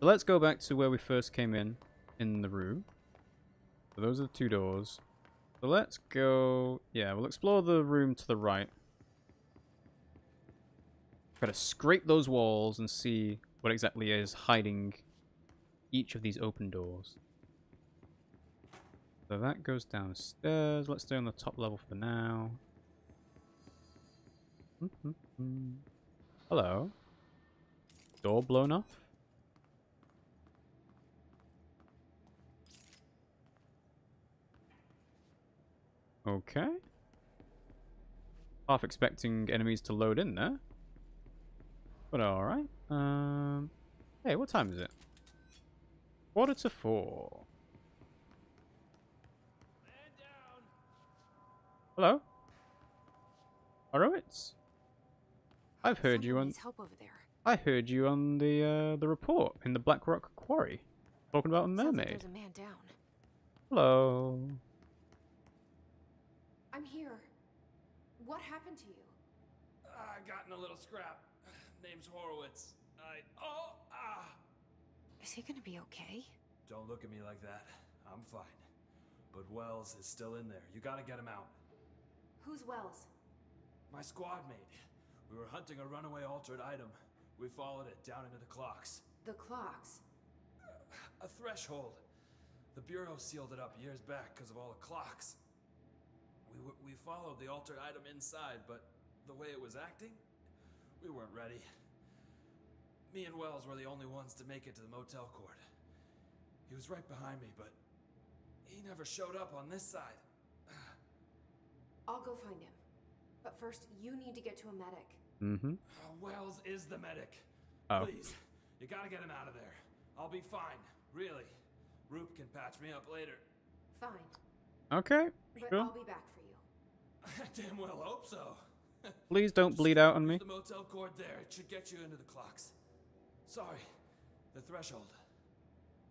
So let's go back to where we first came in, in the room. So those are the two doors. So let's go... Yeah, we'll explore the room to the right. Gotta scrape those walls and see what exactly is hiding each of these open doors. So that goes downstairs. Let's stay on the top level for now. Hmm, hmm, hmm. Hello. Door blown off? Okay. Half expecting enemies to load in there. But alright. Um, hey, what time is it? Quarter to four. Hello? Horowitz? I've heard you on... help over there. I heard you on the uh, the report in the Black Rock Quarry, talking about a Sounds like there's a man down. Hello. I'm here. What happened to you? I got in a little scrap. Name's Horowitz. I. Oh! Ah! Is he gonna be okay? Don't look at me like that. I'm fine. But Wells is still in there. You gotta get him out. Who's Wells? My squad mate. We were hunting a runaway altered item. We followed it down into the clocks. The clocks. A threshold. The Bureau sealed it up years back because of all the clocks. We, w- we followed the altered item inside, but the way it was acting, we weren't ready. Me and Wells were the only ones to make it to the motel court. He was right behind me, but he never showed up on this side. I'll go find him. But first, you need to get to a medic. Mm-hmm. Uh, Wells is the medic. Oh. Please, you gotta get him out of there. I'll be fine, really. Roop can patch me up later. Fine. Okay, But sure. I'll be back for you. I damn well hope so. Please don't bleed out on me. The motel court there. It should get you into the clocks. Sorry, the threshold.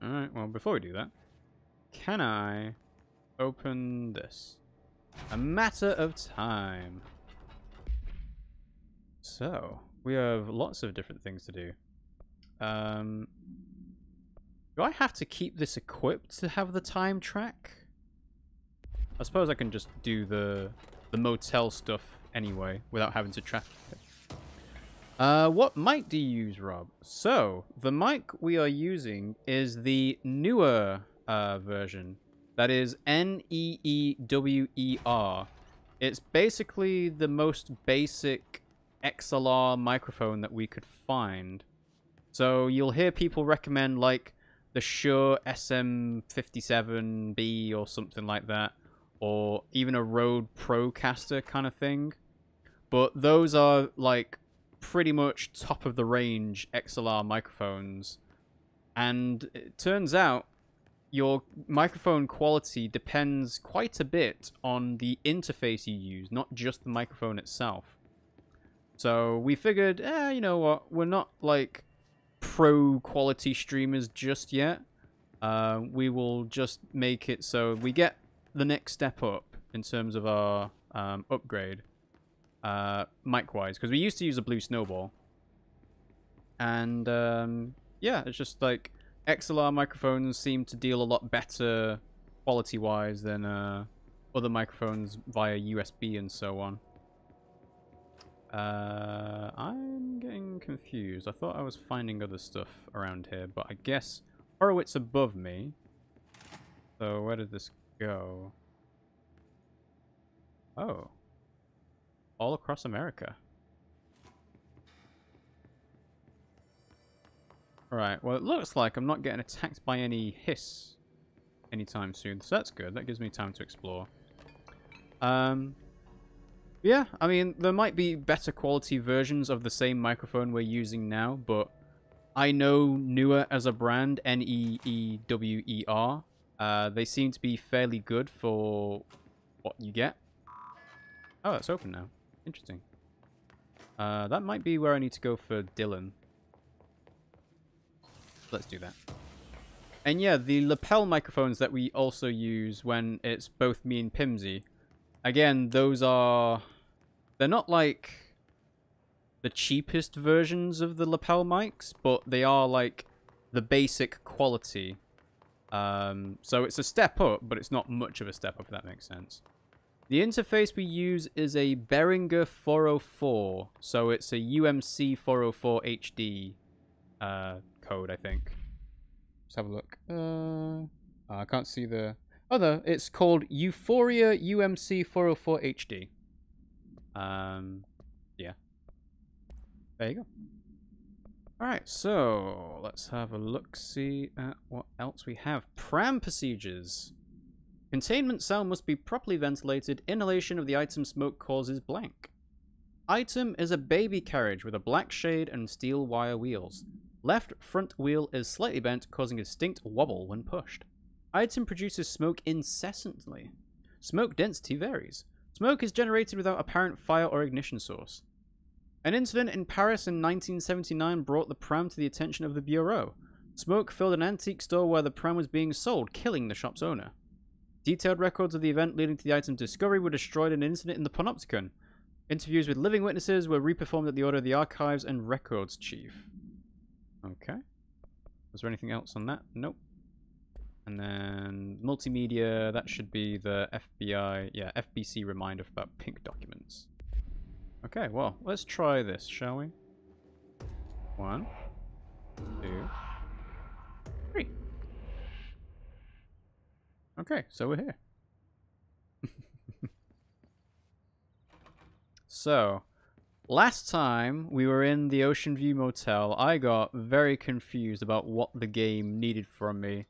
Alright, well, before we do that, can I open this? A matter of time. So, we have lots of different things to do. Um, do I have to keep this equipped to have the time track? I suppose I can just do the the motel stuff anyway without having to track it. Uh, what mic do you use, Rob? So, the mic we are using is the Neewer uh, version. That is N-E-E-W-E-R. It's basically the most basic XLR microphone that we could find. So, you'll hear people recommend, like, the Shure SM57B or something like that. Or even a Rode Procaster kind of thing. But those are, like, pretty much top of the range XLR microphones. And it turns out your microphone quality depends quite a bit on the interface you use, not just the microphone itself. So we figured, eh, you know what, we're not like pro quality streamers just yet. Uh, we will just make it so we get the next step up in terms of our um, upgrade uh, mic-wise, because we used to use a blue snowball. And, um, yeah, it's just like XLR microphones seem to deal a lot better quality-wise than uh, other microphones via USB and so on. Uh, I'm getting confused. I thought I was finding other stuff around here, but I guess Horowitz above me. So where did this go? Oh all across America. Alright, well it looks like I'm not getting attacked by any hiss anytime soon, so that's good. That gives me time to explore. Um, yeah, I mean, there might be better quality versions of the same microphone we're using now, but I know Neewer as a brand, N-E-E-W-E-R. Uh, they seem to be fairly good for what you get. Oh, it's open now. Interesting. Uh, that might be where I need to go for Dylan. Let's do that. And yeah, the lapel microphones that we also use when it's both me and Pimmsy. Again, those are... They're not like the cheapest versions of the lapel mics, but they are like the basic quality. Um, so it's a step up, but it's not much of a step up, if that makes sense. The interface we use is a Behringer 404, so it's a UMC 404 HD uh, code, I think. Let's have a look. Uh, I can't see the... Oh, no, it's called U-Phoria UMC 404 HD. Um, yeah. There you go. Alright, so let's have a look-see at what else we have. Pram procedures. Containment cell must be properly ventilated. Inhalation of the item smoke causes blank. Item is a baby carriage with a black shade and steel wire wheels. Left front wheel is slightly bent, causing a distinct wobble when pushed. Item produces smoke incessantly. Smoke density varies. Smoke is generated without apparent fire or ignition source. An incident in Paris in 1979 brought the pram to the attention of the Bureau. Smoke filled an antique store where the pram was being sold, killing the shop's owner. Detailed records of the event leading to the item's discovery were destroyed in an incident in the Panopticon. Interviews with living witnesses were reperformed at the order of the Archives and Records Chief. Okay. Was there anything else on that? Nope. And then multimedia, that should be the FBI, yeah, FBC reminder about pink documents. Okay, well, let's try this, shall we? One, two, three. Okay, so we're here. so, last time we were in the Ocean View Motel, I got very confused about what the game needed from me.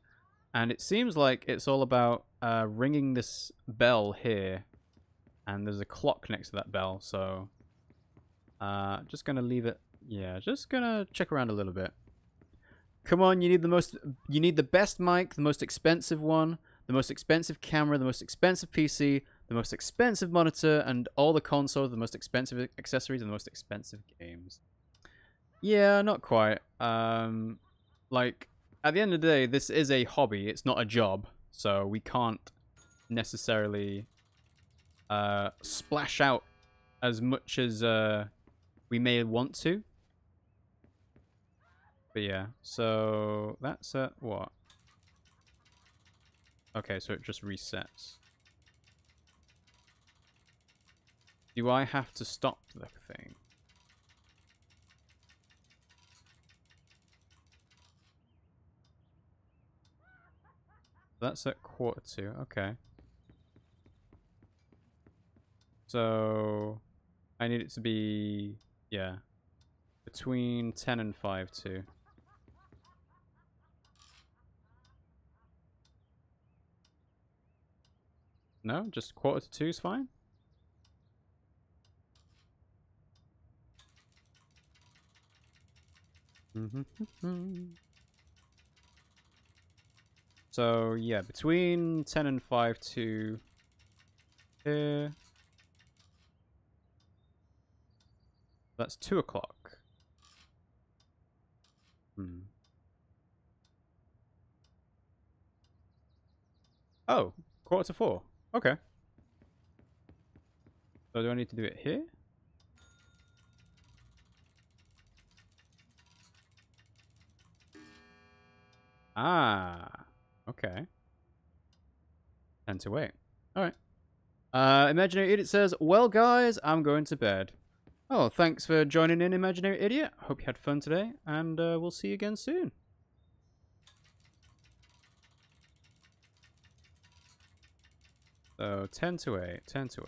And it seems like it's all about uh, ringing this bell here. And there's a clock next to that bell, so... Uh, just gonna leave it... Yeah, just gonna check around a little bit. Come on, you need the most... You need the best mic, the most expensive one the most expensive camera, the most expensive PC, the most expensive monitor, and all the consoles, the most expensive accessories, and the most expensive games. Yeah, not quite. Um, like, at the end of the day, this is a hobby. It's not a job. So we can't necessarily uh, splash out as much as uh, we may want to. But yeah, so that's at what? Okay, so it just resets. Do I have to stop the thing? That's at quarter two, okay. So, I need it to be, yeah, between 10 and 5 too. No? Just quarter to two is fine? so, yeah, between 10 and 5 to here. That's 2 o'clock. Hmm. Oh, quarter to 4. Okay. So do I need to do it here? Ah, okay. 10 to wait. Alright. Uh, Imaginary Idiot says, Well, guys, I'm going to bed. Oh, thanks for joining in, Imaginary Idiot. Hope you had fun today, and uh, we'll see you again soon. So 10 to 8, 10 to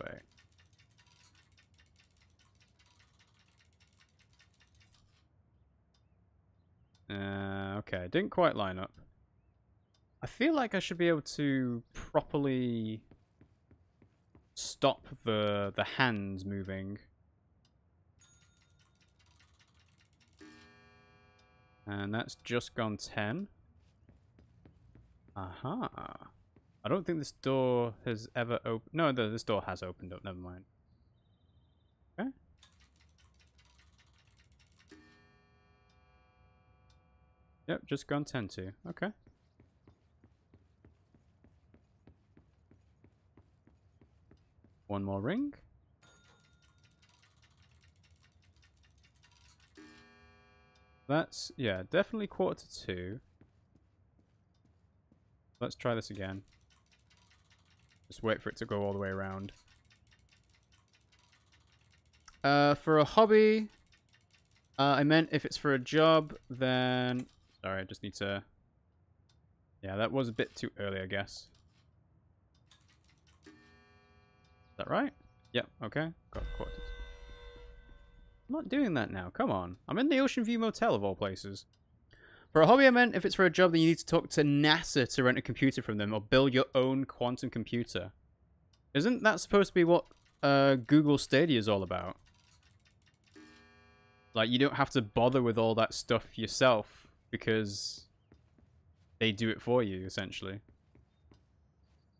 8. Uh, okay, didn't quite line up. I feel like I should be able to properly stop the the hands moving. And that's just gone 10. Aha. I don't think this door has ever opened. No, no, this door has opened up. Never mind. Okay. Yep, just gone 10 to. Okay. One more ring. That's, yeah, definitely quarter to two. Let's try this again. Just wait for it to go all the way around. Uh, for a hobby, uh, I meant if it's for a job, then... Sorry, I just need to... Yeah, that was a bit too early, I guess. Is that right? Yep, okay. Got quarters. I'm not doing that now. Come on. I'm in the Ocean View Motel, of all places. For a hobby, I meant if it's for a job, then you need to talk to NASA to rent a computer from them or build your own quantum computer. Isn't that supposed to be what uh, Google Stadia is all about? Like, you don't have to bother with all that stuff yourself because they do it for you, essentially.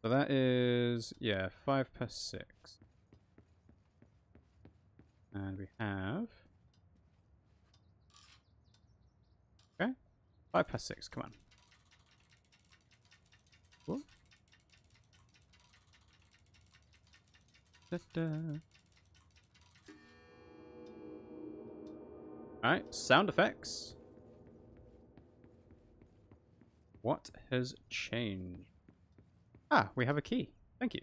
So that is, yeah, 5 past 6. And we have... Okay. 5 past 6, come on. Whoa. Da -da. Alright, sound effects. What has changed? Ah, we have a key. Thank you.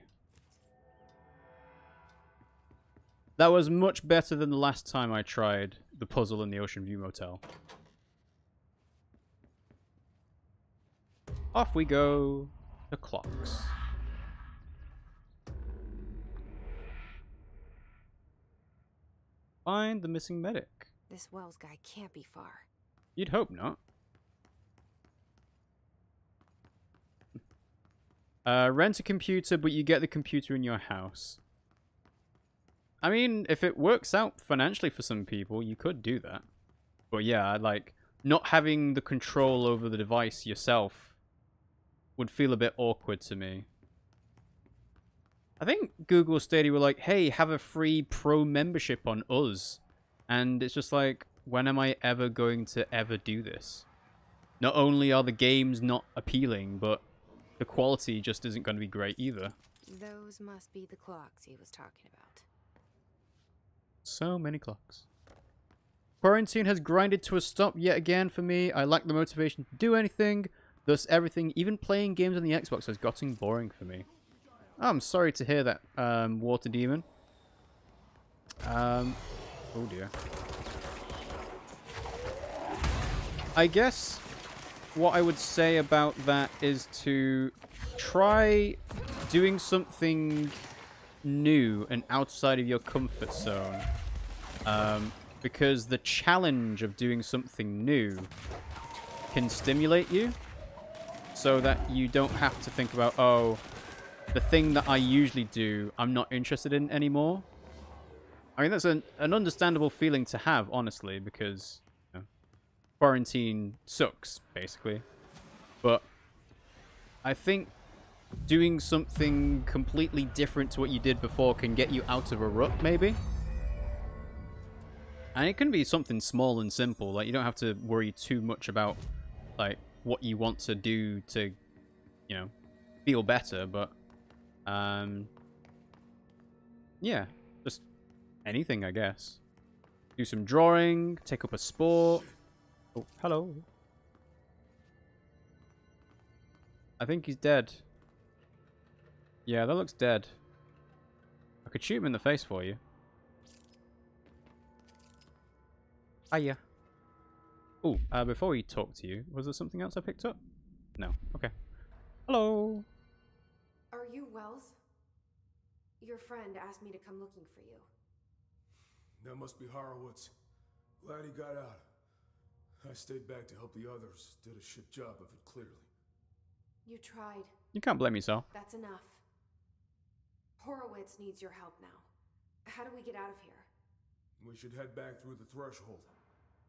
That was much better than the last time I tried the puzzle in the Ocean View Motel. Off we go. The clocks. Find the missing medic. This Wells guy can't be far. You'd hope not. Uh, rent a computer, but you get the computer in your house. I mean, if it works out financially for some people, you could do that. But yeah, like, not having the control over the device yourself would feel a bit awkward to me. I think Google Stadia were like, hey, have a free pro membership on us. And it's just like, when am I ever going to ever do this? Not only are the games not appealing, but the quality just isn't going to be great either. Those must be the clocks he was talking about. So many clocks. Quarantine has grinded to a stop yet again for me. I lack the motivation to do anything. Thus, everything, even playing games on the Xbox, has gotten boring for me. I'm sorry to hear that, um, Water Demon. Um, oh dear. I guess what I would say about that is to try doing something new and outside of your comfort zone. Um, because the challenge of doing something new can stimulate you so that you don't have to think about, oh, the thing that I usually do, I'm not interested in anymore. I mean, that's an, an understandable feeling to have, honestly, because you know, quarantine sucks, basically. But I think doing something completely different to what you did before can get you out of a rut, maybe. And it can be something small and simple. Like, you don't have to worry too much about, like, what you want to do to, you know, feel better. But, um, yeah, just anything, I guess. Do some drawing, take up a sport. Oh, hello. I think he's dead. Yeah, that looks dead. I could shoot him in the face for you. Hiya. Oh, uh, before we talk to you, was there something else I picked up? No. Okay. Hello. Are you Wells? Your friend asked me to come looking for you. That must be Horowitz. Glad he got out. I stayed back to help the others. Did a shit job of it, clearly. You tried. You can't blame yourself. That's enough. Horowitz needs your help now. How do we get out of here? We should head back through the threshold.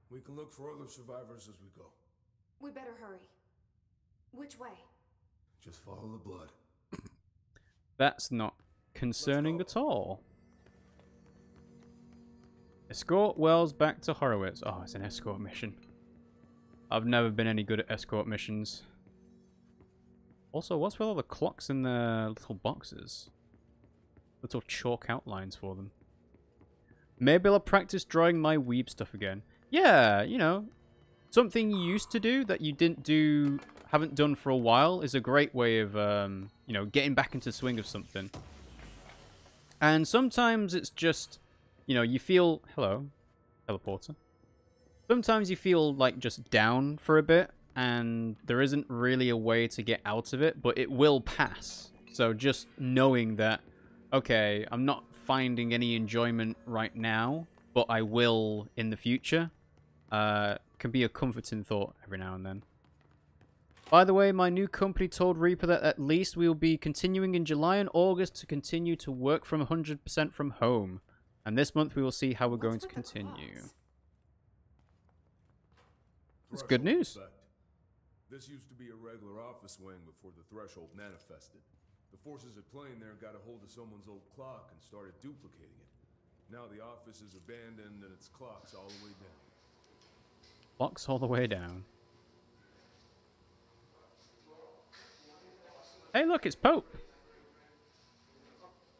We can look for other survivors as we go. We better hurry. Which way? Just follow the blood. That's not concerning at all. Escort Wells back to Horowitz. Oh, it's an escort mission. I've never been any good at escort missions. Also, what's with all the clocks in the little boxes? Little chalk outlines for them. Maybe I'll practice drawing my weeb stuff again. Yeah, you know, something you used to do that you didn't do haven't done for a while is a great way of, um, you know, getting back into the swing of something. And sometimes it's just, you know, you feel... Hello, teleporter. Sometimes you feel, like, just down for a bit, and there isn't really a way to get out of it, but it will pass. So just knowing that, okay, I'm not finding any enjoyment right now, but I will in the future, uh, can be a comforting thought every now and then. By the way, my new company told Reaper that at least we will be continuing in July and August to continue to work from 100% from home. And this month we will see how we're going to What's with the continue. It's good news. effect. This used to be a regular office wing before the threshold manifested. The forces at play in there got a hold of someone's old clock and started duplicating it. Now the office is abandoned and its clock's all the way down. Clocks all the way down. Hey, look, it's Pope.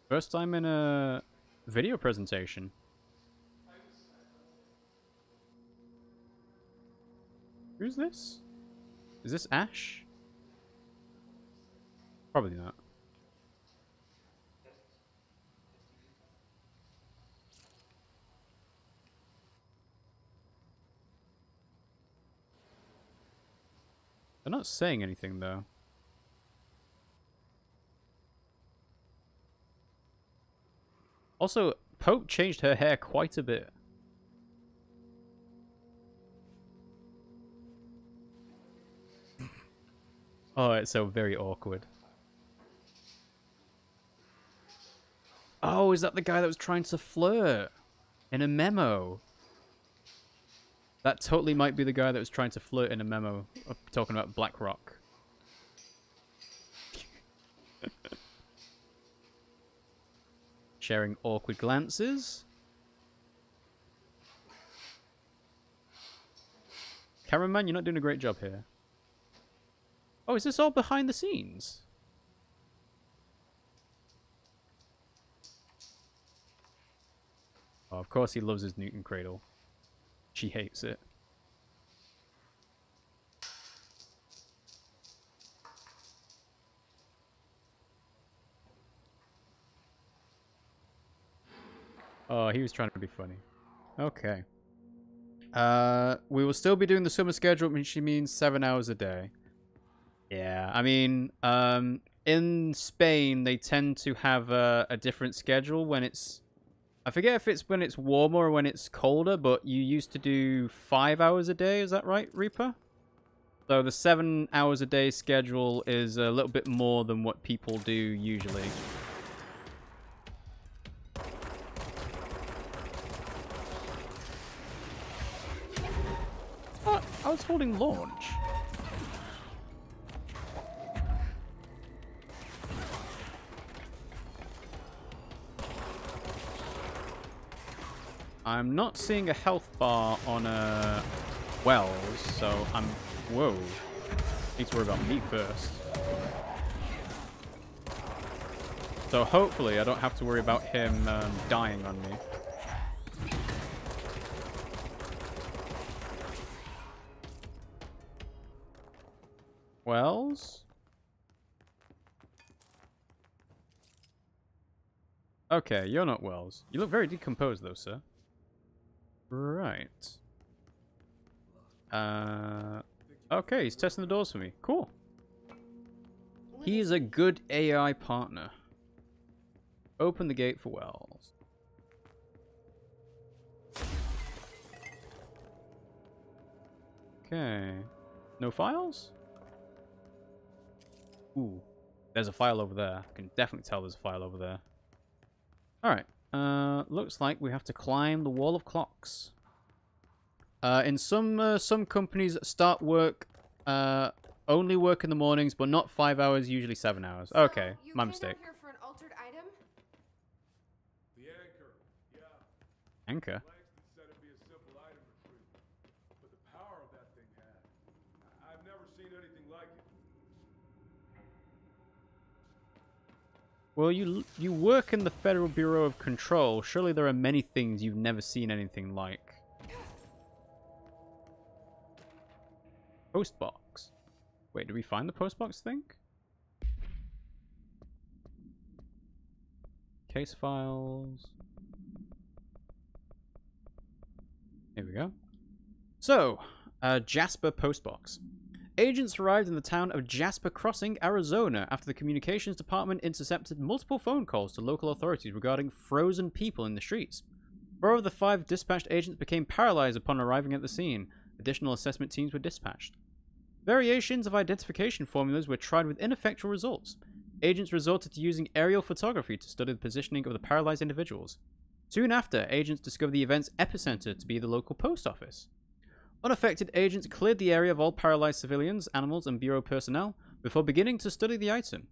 First time in a video presentation. Who's this? Is this Ash? Probably not. They're not saying anything though. Also, Pope changed her hair quite a bit. oh, it's so very awkward. Oh, is that the guy that was trying to flirt in a memo? That totally might be the guy that was trying to flirt in a memo talking about BlackRock. Sharing awkward glances. Cameraman, you're not doing a great job here. Oh, is this all behind the scenes? Oh, of course he loves his Newton cradle. She hates it. Oh, he was trying to be funny. Okay. Uh, we will still be doing the summer schedule, which means seven hours a day. Yeah, I mean, um, in Spain, they tend to have a, a different schedule when it's I forget if it's when it's warmer or when it's colder, but you used to do five hours a day. Is that right, Reaper? So the seven hours a day schedule is a little bit more than what people do usually. I was holding launch. I'm not seeing a health bar on uh, Wells, so I'm... Whoa. Need to worry about me first. So hopefully I don't have to worry about him um, dying on me. Wells? Okay, you're not Wells. You look very decomposed though, sir. Right. Uh, okay, he's testing the doors for me. Cool. He is a good AI partner. Open the gate for Wells. Okay. No files? Ooh. There's a file over there. I can definitely tell there's a file over there. Alright. Uh, looks like we have to climb the wall of clocks. Uh, in some uh, some companies start work uh, only work in the mornings, but not five hours, usually seven hours. So, Okay, you my mistake. Out here for an altered item? The anchor, yeah. Anchor. Langston said it'd be a simple item retrieval. But the power of that thing had. I- I've never seen anything like it. Well, you you work in the Federal Bureau of Control. Surely there are many things you've never seen anything like. Postbox. Wait, did we find the postbox thing? Case files. Here we go. So, uh, Jasper Postbox. Agents arrived in the town of Jasper Crossing, Arizona, after the communications department intercepted multiple phone calls to local authorities regarding frozen people in the streets. Four of the five dispatched agents became paralyzed upon arriving at the scene. Additional assessment teams were dispatched. Variations of identification formulas were tried with ineffectual results. Agents resorted to using aerial photography to study the positioning of the paralyzed individuals. Soon after, agents discovered the event's epicenter to be the local post office. Unaffected agents cleared the area of all paralyzed civilians, animals, and Bureau personnel before beginning to study the item.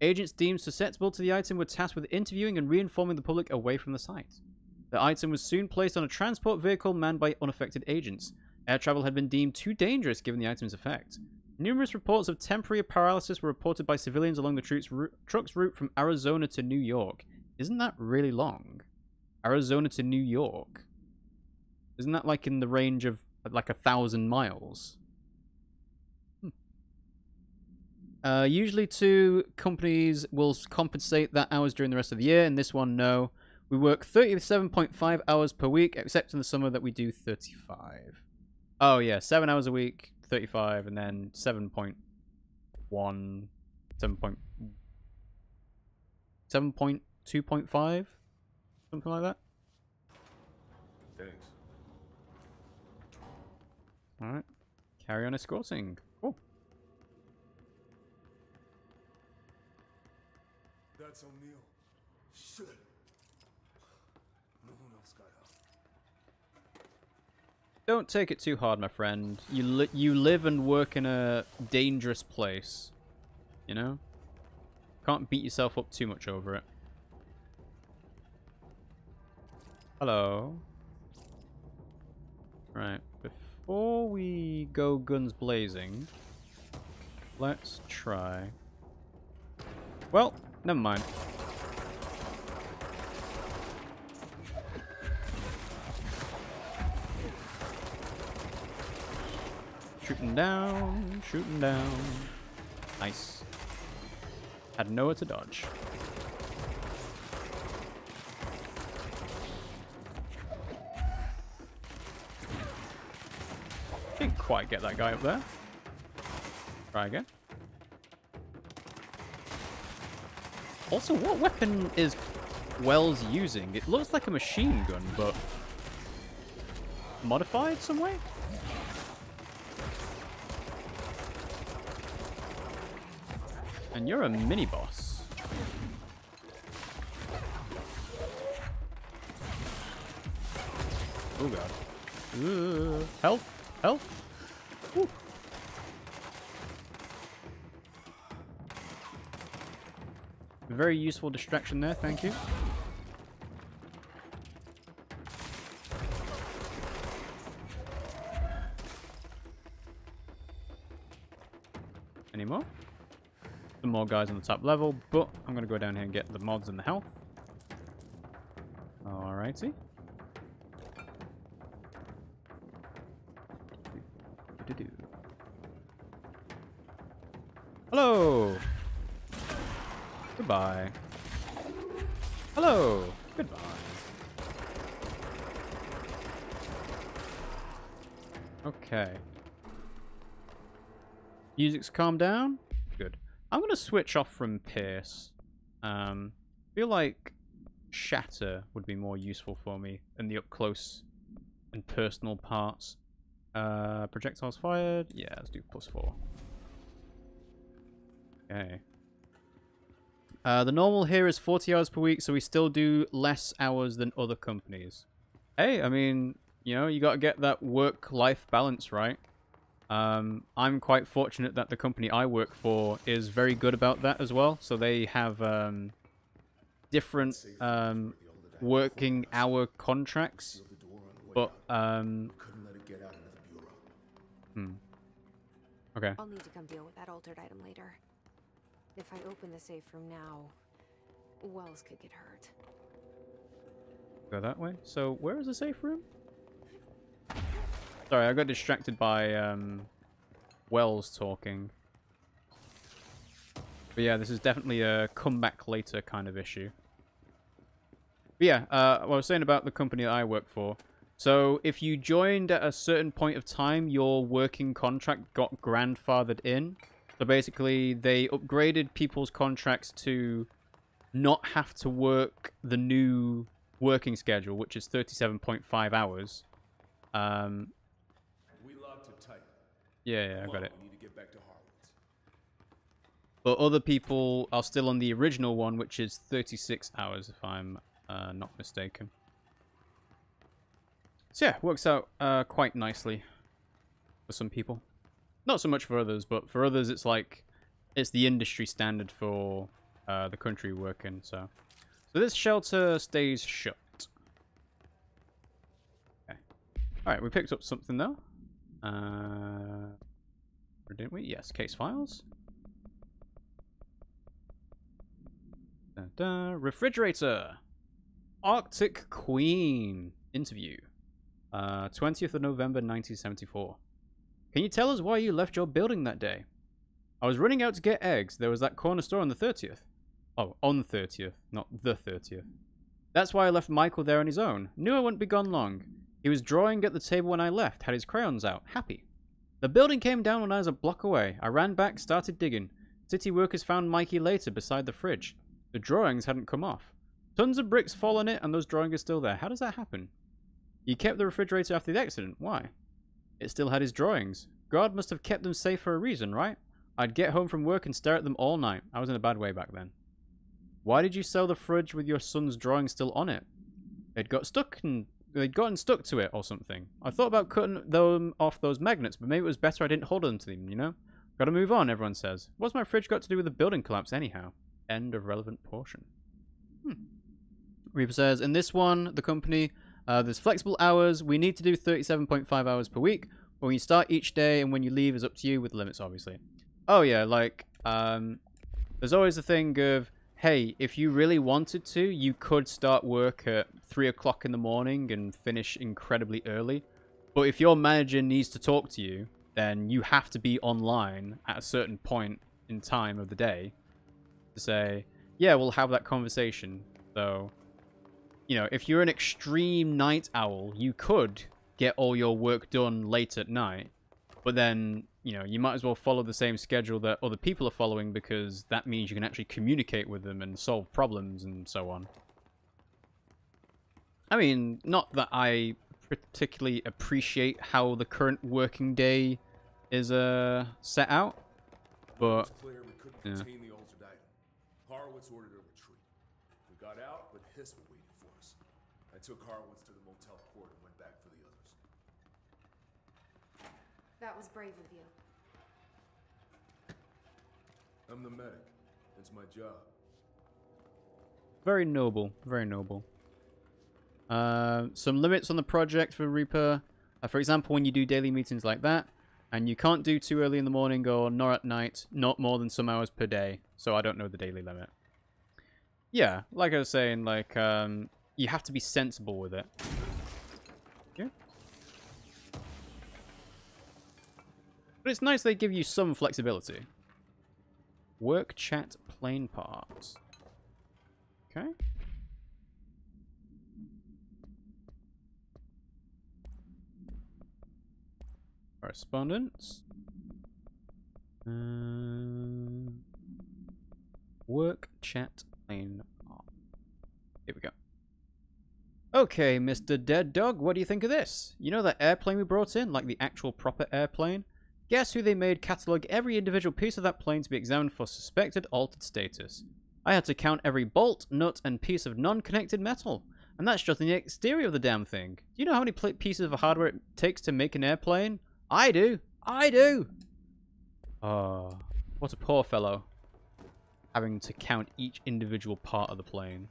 Agents deemed susceptible to the item were tasked with interviewing and reinforming the public away from the site. The item was soon placed on a transport vehicle manned by unaffected agents. Air travel had been deemed too dangerous given the item's effect. Numerous reports of temporary paralysis were reported by civilians along the truck's route, truck's route from Arizona to New York. Isn't that really long? Arizona to New York. Isn't that like in the range of like a thousand miles? Hmm. Uh, usually, two companies will compensate that hours during the rest of the year, and this one, no. We work 37.5 hours per week, except in the summer that we do 35. Oh, yeah, 7 hours a week, 35, and then 7.1, 7. Point, 7.2.5? Something like that? Thanks. Alright. Carry on escorting. Oh. That's O'Neill. Shit. No one else got out. Don't take it too hard, my friend. You li you live and work in a dangerous place. You know? Can't beat yourself up too much over it. Hello. Right. Before we go guns blazing, let's try... Well, never mind. Shooting down, shooting down. Nice. Had nowhere to dodge. Quite get that guy up there. Try again. Also, what weapon is Wells using? It looks like a machine gun, but modified some way? And you're a mini Very useful distraction there, thank you. Any more? Some more guys on the top level, but I'm going to go down here and get the mods and the health. Alrighty. Music's calmed down? Good. I'm gonna switch off from Pierce. Um, feel like Shatter would be more useful for me in the up close and personal parts. Uh, projectiles fired. Yeah, let's do plus four. Okay. Uh, the normal here is 40 hours per week, so we still do less hours than other companies. Hey, I mean, you know, you got to get that work-life balance right. Um, I'm quite fortunate that the company I work for is very good about that as well. So they have um, different um, working hour contracts, but um, Couldn't let it get out into the bureau. hmm. Okay. I'll need to come deal with that altered item later. If I open the safe room now, Wells could get hurt. Go that way. So where is the safe room? Sorry, I got distracted by um, Wells talking. But yeah, this is definitely a comeback later kind of issue. But yeah, uh, what I was saying about the company that I work for. So if you joined at a certain point of time, your working contract got grandfathered in. So basically, they upgraded people's contracts to not have to work the new working schedule, which is 37.5 hours. Um, We locked it tight. Yeah, yeah, I got it. We need to get back to But other people are still on the original one, which is 36 hours, if I'm uh, not mistaken. So yeah, works out uh, quite nicely for some people. Not so much for others, but for others, it's like it's the industry standard for uh, the country we work in. So, so this shelter stays shut. Okay. All right, we picked up something though. Uh, or didn't we? Yes, case files. Da, da, refrigerator. Arctic Queen interview. Uh, 20th of November 1974. Can you tell us why you left your building that day? I was running out to get eggs. There was that corner store on the 30th. Oh, on the 30th, not the 30th. That's why I left Michael there on his own. Knew I wouldn't be gone long. He was drawing at the table when I left, had his crayons out, happy. The building came down when I was a block away. I ran back, started digging. City workers found Mikey later beside the fridge. The drawings hadn't come off. Tons of bricks fall on it, and those drawings are still there. How does that happen? You kept the refrigerator after the accident. Why? It still had his drawings. God must have kept them safe for a reason, right? I'd get home from work and stare at them all night. I was in a bad way back then. Why did you sell the fridge with your son's drawings still on it? They'd got stuck and they'd gotten stuck to it or something. I thought about cutting them off those magnets, but maybe it was better I didn't hold on to them, you know? Gotta move on, everyone says. What's my fridge got to do with the building collapse anyhow? End of relevant portion. Hmm. Reaper says, in this one, the company, uh, there's flexible hours. We need to do 37.5 hours per week. When you start each day and when you leave is up to you with limits, obviously. Oh, yeah, like, um, there's always the thing of, hey, if you really wanted to, you could start work at 3 o'clock in the morning and finish incredibly early. But if your manager needs to talk to you, then you have to be online at a certain point in time of the day to say, yeah, we'll have that conversation. So, you know, if you're an extreme night owl, you could get all your work done late at night. But then, you know, you might as well follow the same schedule that other people are following because that means you can actually communicate with them and solve problems and so on. I mean, not that I particularly appreciate how the current working day is uh, set out, but It was clear we couldn't yeah. contain the altered item. Horowitz ordered a retreat. We got out, but Hiss were waiting for us. I took Horowitz to the motel court and went back for the others. That was brave of you. I'm the medic. It's my job. Very noble, very noble. Uh, some limits on the project for Reaper. Uh, for example, when you do daily meetings like that, and you can't do too early in the morning or nor at night, not more than some hours per day. So I don't know the daily limit. Yeah, like I was saying, like um, you have to be sensible with it. Yeah. But it's nice they give you some flexibility. Work chat plane parts. Okay. Correspondence. Uh, work chat part. Here we go. Okay, Mr. Dead Dog, what do you think of this? You know that airplane we brought in, like the actual proper airplane? Guess who they made catalog every individual piece of that plane to be examined for suspected altered status. I had to count every bolt, nut, and piece of non-connected metal. And that's just in the exterior of the damn thing. Do you know how many pieces of hardware it takes to make an airplane? I do. I do. Oh, what a poor fellow. Having to count each individual part of the plane.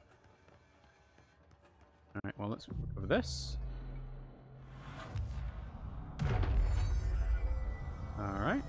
Alright, well, let's over this. Alright.